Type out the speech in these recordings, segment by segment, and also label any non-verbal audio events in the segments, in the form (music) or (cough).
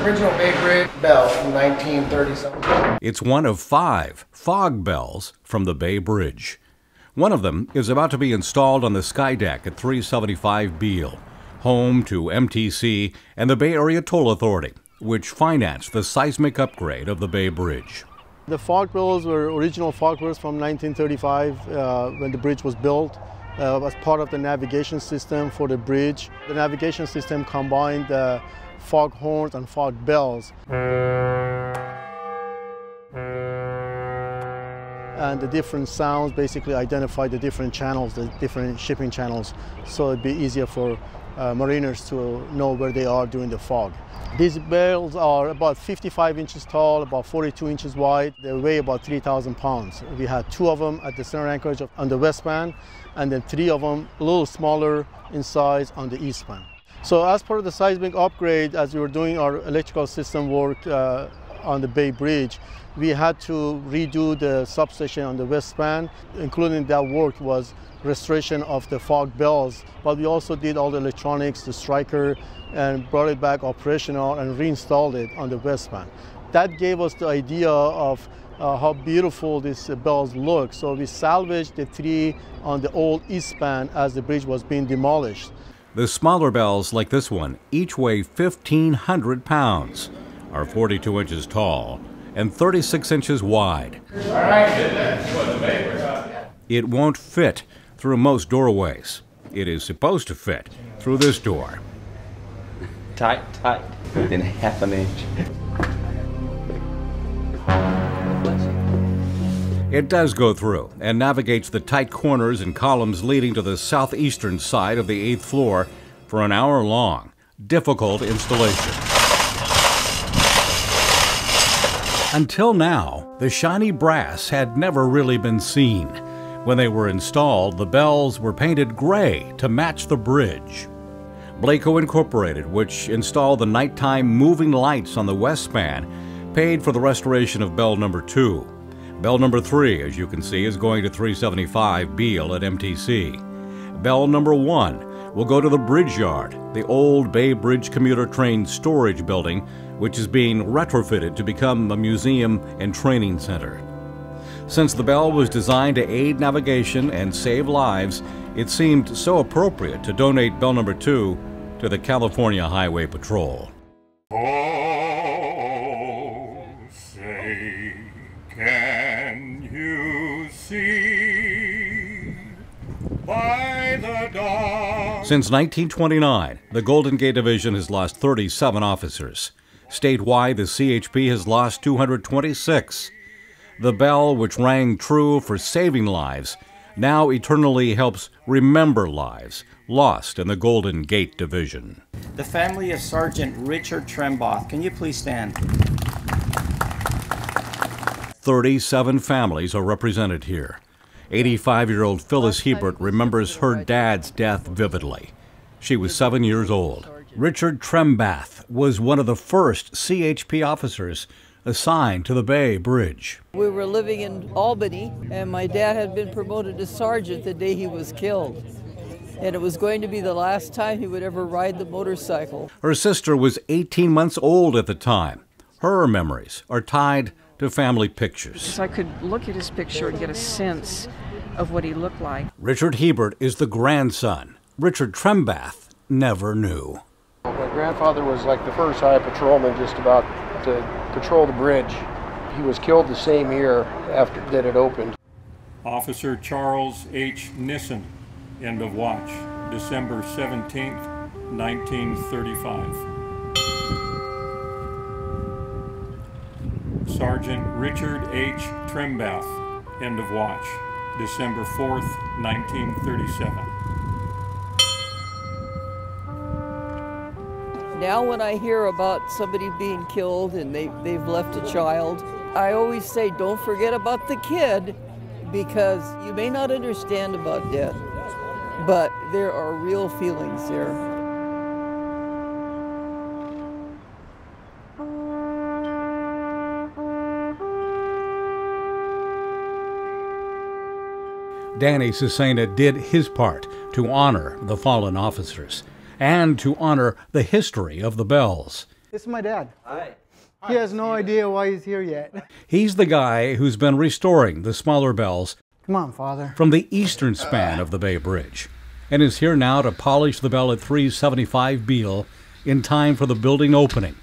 the original Bay Bridge bell from 1937. It's one of five fog bells from the Bay Bridge. One of them is about to be installed on the sky deck at 375 Beale, home to MTC and the Bay Area Toll Authority, which financed the seismic upgrade of the Bay Bridge. The fog bells were original fog bells from 1935 uh, when the bridge was built. Uh, as part of the navigation system for the bridge. The navigation system combined the fog horns and fog bells. And the different sounds basically identify the different channels, the different shipping channels, so it'd be easier for uh, mariners to know where they are during the fog. These bells are about 55 inches tall, about 42 inches wide. They weigh about 3,000 pounds. We had two of them at the center anchorage on the west span, and then three of them a little smaller in size on the east span. So as part of the seismic upgrade, as we were doing our electrical system work uh, on the Bay Bridge, we had to redo the substation on the west span. Including that work was restoration of the fog bells, but we also did all the electronics, the striker, and brought it back operational and reinstalled it on the west span. That gave us the idea of uh, how beautiful these bells look. So we salvaged the three on the old east span as the bridge was being demolished. The smaller bells, like this one, each weigh 1,500 pounds, are 42 inches tall, and 36 inches wide. It won't fit through most doorways. It is supposed to fit through this door. Tight, tight, within half an inch. It does go through and navigates the tight corners and columns leading to the southeastern side of the eighth floor for an hour long. Difficult installation. Until now, the shiny brass had never really been seen. When they were installed, the bells were painted gray to match the bridge. Blaco Incorporated, which installed the nighttime moving lights on the west span, paid for the restoration of bell number 2. Bell number 3, as you can see, is going to 375 Beale at MTC. Bell number 1 will go to the bridge yard, the old Bay Bridge commuter train storage building, which is being retrofitted to become a museum and training center. Since the bell was designed to aid navigation and save lives, it seemed so appropriate to donate bell number 2 to the California Highway Patrol. Since 1929, the Golden Gate Division has lost 37 officers. Statewide, the CHP has lost 226. The bell, which rang true for saving lives, now eternally helps remember lives lost in the Golden Gate Division. The family of Sergeant Richard Trembath, Can you please stand? 37 families are represented here. 85 year old Phyllis Hebert remembers her dad's death vividly. She was seven years old. Richard Trembath was one of the first CHP officers assigned to the Bay Bridge. We were living in Albany, and my dad had been promoted to sergeant the day he was killed. And it was going to be the last time he would ever ride the motorcycle. Her sister was 18 months old at the time. Her memories are tied to family pictures. So I could look at his picture and get a sense of what he looked like. Richard Hebert is the grandson. Richard Trembath never knew. My grandfather was like the first high patrolman just about to patrol the bridge. He was killed the same year after that it opened. Officer Charles H. Nissen, end of watch, December 17th, 1935. Sergeant Richard H. Trembath, end of watch, December 4th, 1937. Now, when I hear about somebody being killed and they, they've left a child, I always say, don't forget about the kid because you may not understand about death, but there are real feelings there. Danny Cesena did his part to honor the fallen officers and to honor the history of the bells. This is my dad. Hi. He has no idea why he's here yet. He's the guy who's been restoring the smaller bells Come on, father. from the eastern span of the Bay Bridge and is here now to polish the bell at 375 Beale in time for the building opening.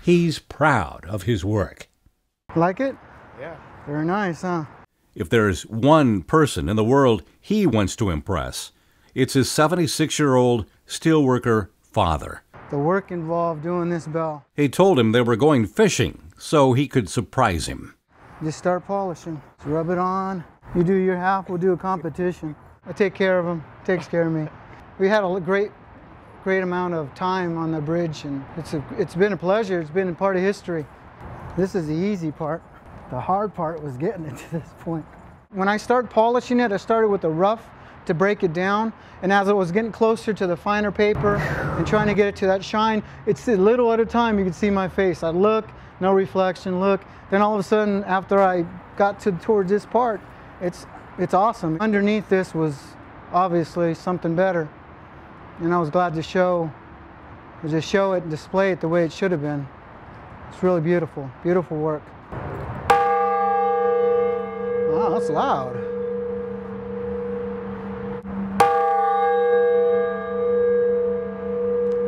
He's proud of his work. Like it? Yeah. Very nice, huh? If there's one person in the world he wants to impress, it's his 76 year old steelworker father. The work involved doing this bell. He told him they were going fishing so he could surprise him. Just start polishing. Just rub it on. You do your half, we'll do a competition. I take care of him, takes care of me. We had a great, great amount of time on the bridge, and it's, a, it's been a pleasure. It's been a part of history. This is the easy part. The hard part was getting it to this point. When I start polishing it, I started with the rough to break it down, and as I was getting closer to the finer paper and trying to get it to that shine, it's a little at a time you could see my face. I'd look, no reflection, look. Then all of a sudden, after I got to towards this part, it's it's awesome. Underneath this was obviously something better, and I was glad to show, to show it and display it the way it should have been. It's really beautiful, beautiful work. Wow, that's loud.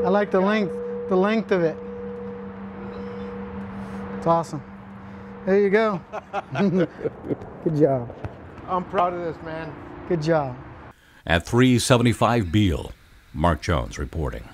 I like the length, the length of it. It's awesome. There you go. (laughs) Good job. I'm proud of this, man. Good job. At 375 Beale, Mark Jones reporting.